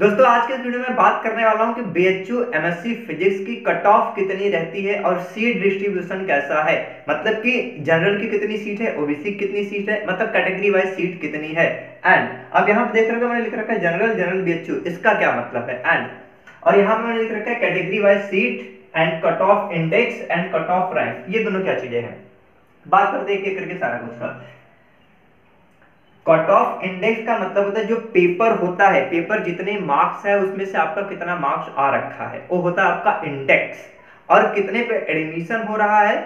दोस्तों, आज के इस वीडियो में बात करने वाला हूँ कि बीएचयू एमएससी फिजिक्स की कट ऑफ़ कितनी रहती है और सीट डिस्ट्रीब्यूशन कैसा है। मतलब कि जनरल की कितनी सीट है ओबीसी कितनी सीट है मतलब कैटेगरी वाइज सीट कितनी है। एंड अब यहाँ पे देख रहे हो मैंने लिख रखा है जनरल जनरल बीएचयू इसका क्या मतलब है? एंड और यहाँ पे मैंने लिख रखा है category wise seat and cut off index and cut off rank ये दोनों क्या चीज़ें हैं? बात करते हैं एक एक करके सारा कुछ कट ऑफ़ इंडेक्स का मतलब होता है जो पेपर होता है पेपर जितने मार्क्स है, उसमें से आपका कितना मार्क्स आ रखा है। वो होता है आपका इंडेक्स और कितने पे एडमिशन हो रहा है,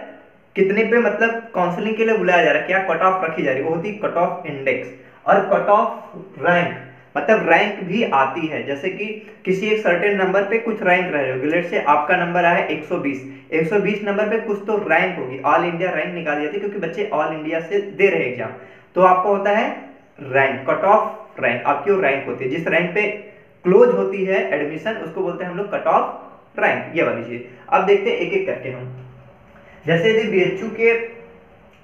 कितने पे मतलब काउंसलिंग के लिए बुलाया जा रहा है, क्या कट ऑफ़ रखी जा रही है, वो होती है कट ऑफ़ इंडेक्स और कट ऑफ़ रैंक मतलब रैंक भी आती है, जैसे कि किसी एक सर्टेन नंबर पे कुछ रैंक रहे हो लेट से आपका नंबर आया 120 120 नंबर पे कुछ तो रैंक होगी। ऑल इंडिया रैंक निकाली जाती है, क्योंकि बच्चे ऑल इंडिया से दे रहे एग्ज़ाम तो आपको होता है रैंक कट ऑफ़ रैंक आपकी रैंक होती है? जिस रैंक पे क्लोज होती है एडमिशन उसको बोलते हैं हम लोग कट ऑफ़ रैंक ये वाली चीज़। अब देखते हैं एक एक करके हम। जैसे यदि बीएचयू के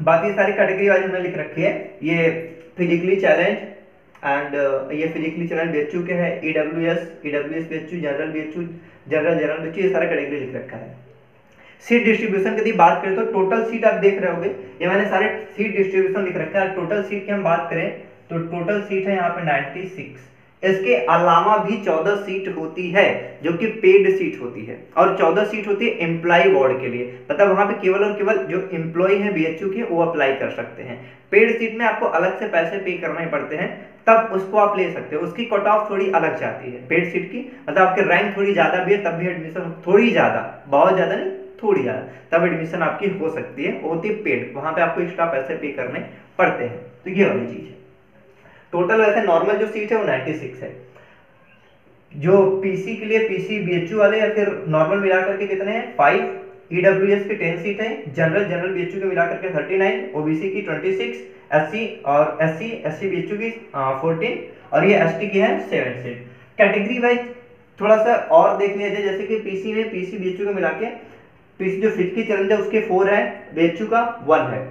बाकी सारी कैटेगरी वाइज हमने लिख रखी है, ये फिजिकली चैलेंज एंड ये फिजिकली चैलेंज बीएचयू के है EWS EWS BHU general BHU general general BHU ये सारा कैटेगरी लिख रखा है। सीट डिस्ट्रीब्यूशन की बात करें तो टोटल सीट आप देख रहे होगे। ये मैंने सारे सीट डिस्ट्रीब्यूशन लिख रखा है। टोटल सीट की हम बात करें तो टोटल सीट है यहाँ पे 96 इसके अलावा भी 14 सीट होती है, जो कि पेड सीट होती है। और 14 सीट होती है एम्प्लॉय वार्ड के लिए। मतलब वहाँ पे केवल और केवल जो एम्प्लॉय है बीएचयू के, वो अप्लाई कर सकते हैं। पेड सीट में आपको अलग से पैसे पे करने पड़ते हैं, तब उसको आप ले सकते हो। उसकी कट ऑफ़ थोड़ी अलग जाती है पेड सीट की। मतलब आपके रैंक थोड़ी ज़्यादा भी है, तब भी एडमिशन थोड़ी ज़्यादा, बहुत ज़्यादा नहीं थोड़ी ज़्यादा, तब एडमिशन आपकी हो सकती है, होती है पेड वहाँ पे आपको एक्स्ट्रा पैसे पे करने पड़ते हैं। तो ये वाली चीज़ है। टोटल वैसे नॉर्मल जो सीट है वो 96 है। जो पीसी के लिए पीसी बीएचयू वाले या फिर नॉर्मल मिलाकर के कितने हैं? फाइव ईडब्ल्यूएस की 10 सीट है जनरल जनरल बीएचयू के मिलाकर के 39 ओबीसी की 26 एससी और एससी एससी बीएचयू की 14 और ये एसटी की है 7 सीट कैटेगरी वाइज थोड़ा सा और देख लिया जाए जैसे कि पीसी में पीसी बीएचयू को मिला के पीसी जो फिजिकली चैलेंज है, उसके फोर है बीएचयू का वन है।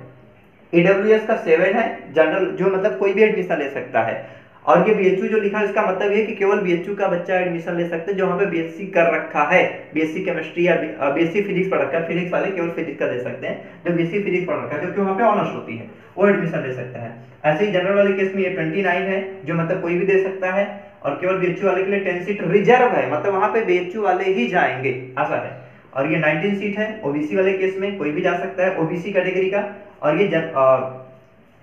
ईडब्ल्यूएस का सेवन है जनरल जो मतलब कोई भी एडमिशन ले सकता है। और ये बीएचयू जो लिखा है, इसका मतलब ये कि केवल बीएचयू का बच्चा एडमिशन ले सकते हैं, जो वहाँ पे बीएससी कर रखा है। बीएससी केमिस्ट्री या बीएससी फिजिक्स पढ़ रखा है फिजिक्स वाले केवल फिजिक्स का दे सकते हैं, जो बीएससी फिजिक्स पढ़ रखा है, क्योंकि वहाँ पे ऑनर्स होती है, वो एडमिशन ले सकता है। ऐसे ही जनरल वाले केस में ये ट्वेंटी है, जो मतलब कोई भी दे सकता है, और केवल बीएचयू वाले के लिए टेन सीट रिज़र्व है मतलब वहाँ पे बीएचयू वाले ही जाएँगे ऐसा है। और ये 19 सीट है, ओबीसी वाले केस में कोई भी जा सकता है, ओबीसी कैटेगरी का, और ये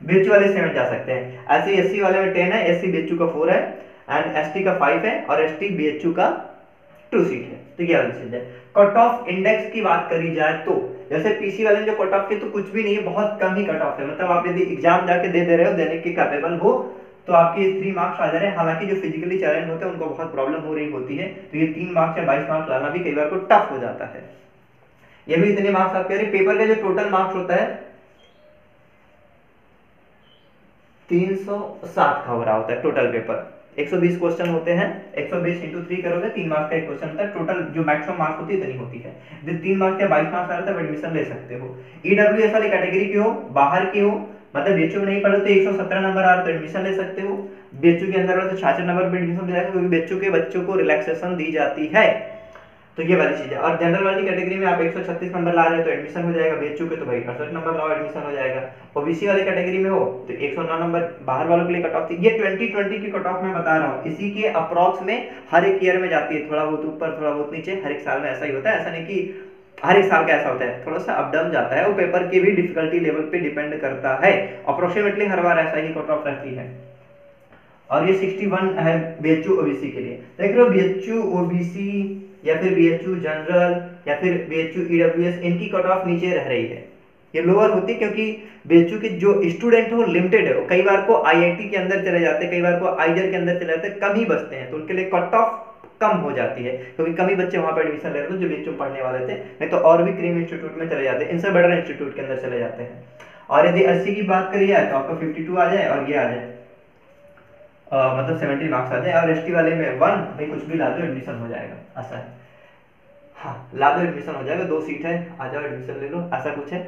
बीएचयू वाले सेवन जा सकते हैं। ऐसे एस सी वाले में टेन है एस सी बीएचयू का फोर है एंड एस टी का फाइव है, और एस टी का टू सीट है। तो ये वाली है। कट ऑफ़ इंडेक्स की बात करी जाए तो जैसे पीसी वाले जो कट ऑफ़ के तो कुछ भी नहीं है, बहुत कम ही कट ऑफ़ है। मतलब आप यदि एग्ज़ाम जाके दे दे रहे हो, देने के कैपेबल हो तो आपके थ्री मार्क्स आ जा रहे हैं। हालाँकि जो फिजिकली चैलेंज होते हैं, उनको बहुत प्रॉब्लम हो रही होती है। तो ये तीन मार्क्स या बाईस मार्क्स लाना भी कई बार को टफ हो जाता है। ये भी इतने मार्क्स आप कह रहे पेपर का जो टोटल मार्क्स होता है, तीन सौ सात का हो रहा होता है टोटल पेपर 120 क्वेश्चन होते हैं। 120 सौ बीस इंटू थ्री करोगे, तीन मार्क्स का एक क्वेश्चन होता है। टोटल जो मैक्सिमम मार्क्स होती है, इतनी होती है। यदि तीन मार्क्स या बाईस मार्क्स आ रहा है एडमिशन ले सकते हो। ईडब्ल्यू एस वाली कैटेगरी की हो, बाहर की हो मतलब बीएचयू में नहीं पढ़े तो 117 नंबर आ रहा तो एडमिशन ले सकते हो। बीएचयू के अंदर तो छियासठ नंबर पे एडमिशन मिल जाएगा क्योंकि बीएचयू के बच्चों को रिलैक्सेशन दी जाती है। तो ये वाली चीज़ है। और जनरल वाली कैटेगरी में आप 136 नंबर ला रहे हो तो एडमिशन हो जाएगा। बीएचयू के तो भाई अड़सठ नंबर लाओ एडमिशन हो जाएगा। ओबीसी वाली कैटेगरी में हो तो 109 नंबर बाहर वालों के लिए कट ऑफ़ थी। ये 2020 की कट ऑफ़ मैं बता रहा हूँ। इसी के अप्रॉक्स में हर एक ईयर में जाती है। थोड़ा बहुत ऊपर, थोड़ा बहुत नीचे, हर एक साल में ऐसा ही होता है। ऐसा नहीं कि हर एक साल का ऐसा होता है थोड़ा सा अप डाउन जाता है वो पेपर की भी डिफिकल्टी लेवल पे डिपेंड करता है। अप्रोक्सीमेटली हर बार ऐसा ही कट ऑफ़ रहती है। और ये 61 है बीएचयू ओबीसी के लिए। देख रहे हो बीएचयू ओबीसी या फिर बीएचयू जनरल या फिर बीएचयू ईडब्ल्यूएस इनकी कट ऑफ़ नीचे रह रही है। ये लोअर होती है क्योंकि बीएचयू के जो स्टूडेंट है वो लिमिटेड है। कई बार को आईआईटी के अंदर चले जाते हैं, कई बार को आईजर के अंदर चले जाते हैं, कम ही बचते हैं। तो उनके लिए कट ऑफ़ कम हो जाती है। क्योंकि कम ही बच्चे वहाँ पर एडमिशन ले रहे थे, जो बीएचयू पढ़ने वाले थे। नहीं तो और भी क्रीम इंस्टीट्यूट में चले जाते हैं। इनसे बेटर इंस्टीट्यूट के अंदर चले जाते हैं। और यदि अस्सी की बात करिए तो आपका फिफ्टी आ जाए और ये आ जाए। मतलब सेवेंटी मार्क्स आ जाए और एस वाले में वन भाई कुछ भी ला दो एडमिशन हो जाएगा। ऐसा है हाँ ला दो एडमिशन हो जाएगा। दो सीट है। आ जाओ एडमिशन ले लो। ऐसा कुछ है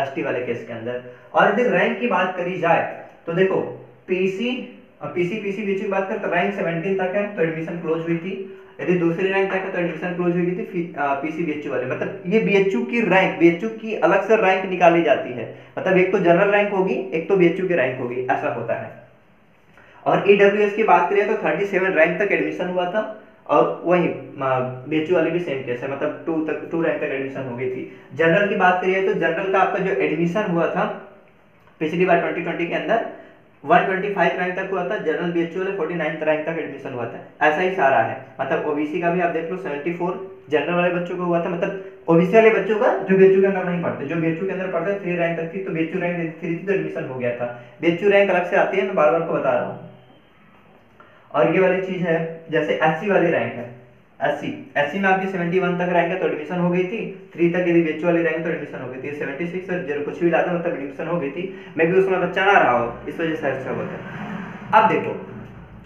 एस वाले केस के अंदर। और यदि रैंक की बात करी जाए तो देखो पीसी अब पीसी पीसी बीच की बात करें तो रैंक 17 तक है तो एडमिशन क्लोज हुई थी। यदि दूसरी रैंक तक है तो एडमिशन क्लोज हुई थी पीसी बीएचयू वाले। मतलब ये बीएचयू की रैंक बीएचयू की अलग से रैंक निकाली जाती है। मतलब एक तो जनरल रैंक होगी, एक तो बीएचयू की रैंक होगी, ऐसा होता है। और ईडब्ल्यूएस की बात करें तो 37 रैंक तक एडमिशन हुआ था, और वही बीएचयू वाली भी सेम केस है। मतलब टू तक टू रैंक तक एडमिशन हो गई थी। जनरल की बात करिए तो जनरल का आपका जो एडमिशन हुआ था, पिछली बार 2020 के अंदर 125 रैंक तक हुआ था, जनरल बीएचयू वाले 49 रैंक तक एडमिशन हुआ था। ऐसा ही सारा है। मतलब ओबीसी का भी आप देख लो 74 जनरल वाले बच्चों को हुआ था। मतलब ओबीसी वाले बच्चों का जो बीएचयू के अंदर नहीं पढ़ते। जो बीएचयू के अंदर पढ़ते थ्री रैंक तक थी तो बीएचयू रैंक थ्री थी तो एडमिशन हो गया था। बीएचयू रैंक अलग से आती है, मैं बार बार को बता रहा हूँ। और ये वाली चीज़ है, जैसे एस वाली रैंक है। एससी। एससी में आपकी 71 तक रहेंगे तो एडमिशन हो गई थी। थ्री तक यदि बेचू वाली रहेंगे तो एडमिशन हो गई थी। 76 और ज़रूर कुछ भी लाते मतलब एडमिशन हो गई थी। मैं भी उसमें बच्चा ना रहा हो। इस वजह से अच्छा होता है अब देखो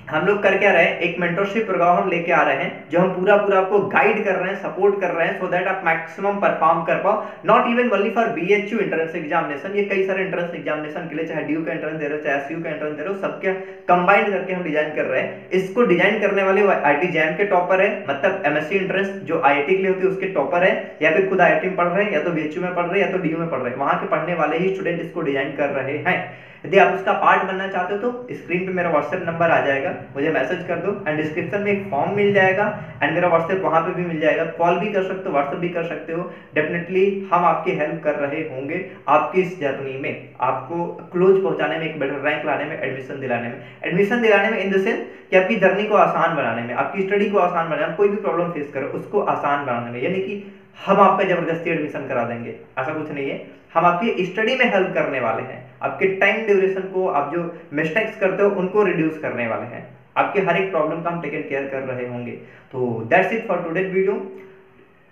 हम लोग कर क्या रहे हैं, एक मेंटरशिप प्रोग्राम हम लेके आ रहे हैं, जो हम पूरा पूरा आपको गाइड कर रहे हैं सपोर्ट कर रहे हैं सो दैट आप मैक्सिमम परफॉर्म कर पाओ। Not even only for B H U entrance examination ये कई सारे एंट्रेंस एग्जामिनेशन के लिए, चाहे ड्यू का एंट्रेंस दे रहे हो, चाहे एसयू का एंट्रेंस दे रहे हो, सबके कंबाइंड करके हम डिज़ाइन कर रहे हैं। इसको डिज़ाइन करने वाले आई टी जैम के टॉपर है मतलब एमएससी एंट्रेंस जो आई के लिए होती है, उसके टॉपर है, या फिर खुद आई में पढ़ रहे हैं, या तो बीएचयू में पढ़ रहे हैं, या तो DU में पढ़ रहे हैं। वहाँ के पढ़ने वाले ही स्टूडेंट इसको डिज़ाइन कर रहे हैं। यदि आप उसका पार्ट बनना चाहते हो तो स्क्रीन पे मेरा व्हाट्सएप नंबर आ जाएगा, मुझे मैसेज कर दो एंड डिस्क्रिप्शन में एक फॉर्म मिल जाएगा एंड मेरा व्हाट्सएप वहाँ पे भी मिल जाएगा। कॉल भी कर सकते हो व्हाट्सएप भी कर सकते हो। डेफिनेटली हम आपकी हेल्प कर रहे होंगे आपकी इस जर्नी में। आपको क्लोज पहुँचाने में, एक बेटर रैंक लाने में एडमिशन दिलाने में। एडमिशन दिलाने में इन द सेंस कि आपकी जर्नी को आसान बनाने में, आपकी स्टडी को आसान बनाने में कोई भी प्रॉब्लम फेस करो, उसको आसान बनाने में। यानी कि हम आपका ज़बरदस्ती एडमिशन करा देंगे। ऐसा कुछ नहीं है। हम आपकी स्टडी में हेल्प करने वाले हैं। आपके टाइम ड्यूरेशन को, आप जो मिस्टेक्स करते हो, उनको रिड्यूस करने वाले हैं। आपके हर एक प्रॉब्लम का हम टेकन केयर कर रहे होंगे। तो that's it for today video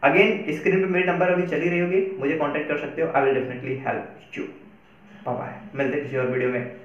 again screen पे मेरे नंबर अभी चली रही होगी। मुझे कॉन्टेक्ट कर सकते हो। I will definitely help you bye मिलते किसी और वीडियो में।